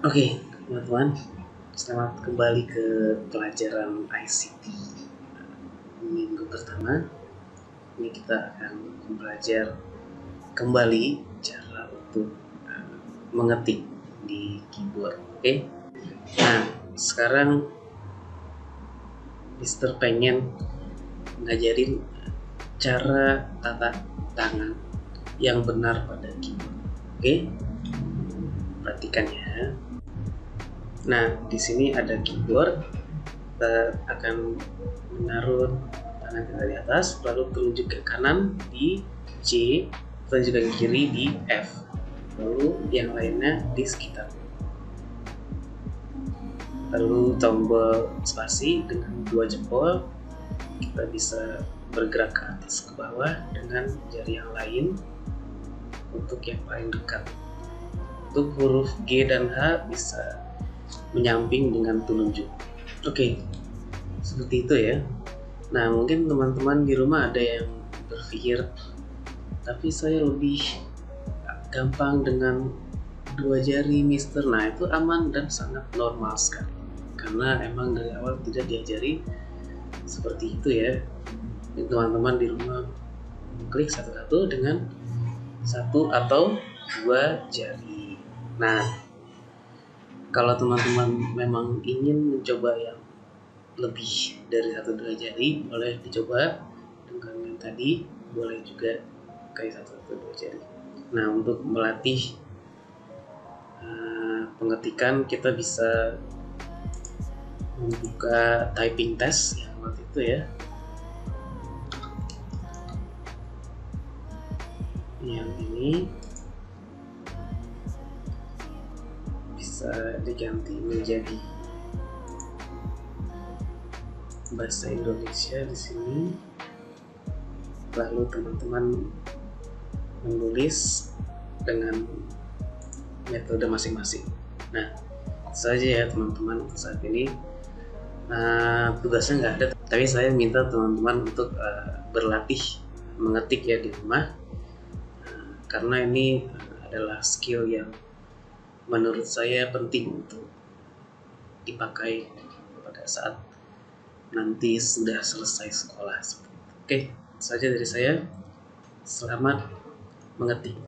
Oke, teman-teman, selamat kembali ke pelajaran ICT minggu pertama. Ini kita akan belajar kembali cara untuk uh, mengetik di keyboard. Oke, nah sekarang Mister pengen ngajarin cara tata tangan yang benar pada keyboard. Oke, perhatikan ya. Nah, di sini ada keyboard. Kita akan menaruh tangan kita di atas, lalu tunjuk ke kanan di C, tunjuk ke kiri di F. Lalu yang lainnya di sekitar. Lalu tombol spasi dengan dua jempol kita bisa bergerak ke atas ke bawah dengan jari yang lain untuk yang paling dekat. Untuk huruf G dan H bisa menyamping dengan telunjuk. Oke, seperti itu ya. Nah, mungkin teman-teman di rumah ada yang berpikir, tapi saya lebih gampang dengan dua jari Mister. Nah, itu aman dan sangat normal sekali. Karena emang dari awal tidak diajari seperti itu ya. Teman-teman di rumah klik satu-satu dengan satu atau dua jari. Nah, kalau teman-teman memang ingin mencoba yang lebih dari satu dua jari boleh dicoba dengan yang tadi boleh juga kayak satu atau dua jari nah untuk melatih uh, pengetikan kita bisa membuka typing test yang waktu itu ya. Yang ini bisa diganti menjadi bahasa Indonesia di sini. Lalu teman-teman menulis dengan metode masing-masing. Nah saja ya teman-teman saat ini. Uh, tugasnya nggak ada tapi saya minta teman-teman untuk uh, berlatih mengetik ya di rumah. Uh, karena ini adalah skill yang menurut saya penting untuk dipakai pada saat nanti sudah selesai sekolah. Oke, saja dari saya. Selamat mengetik.